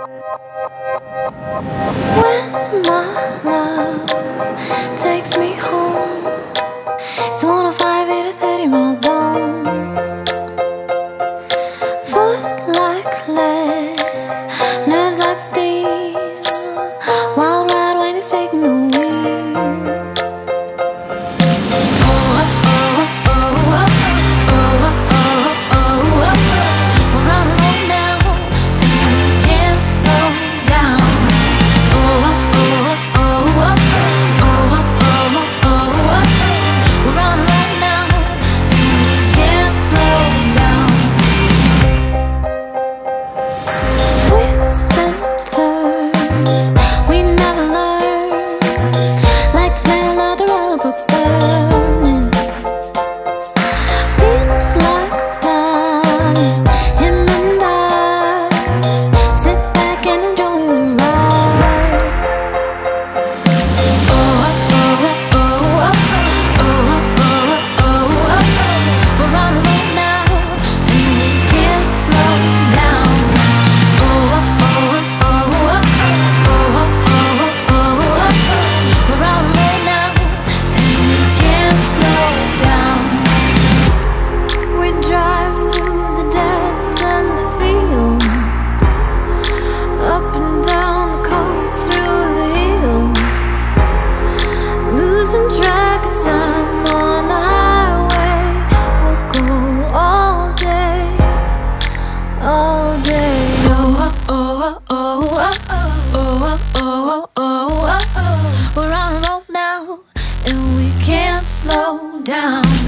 When my down.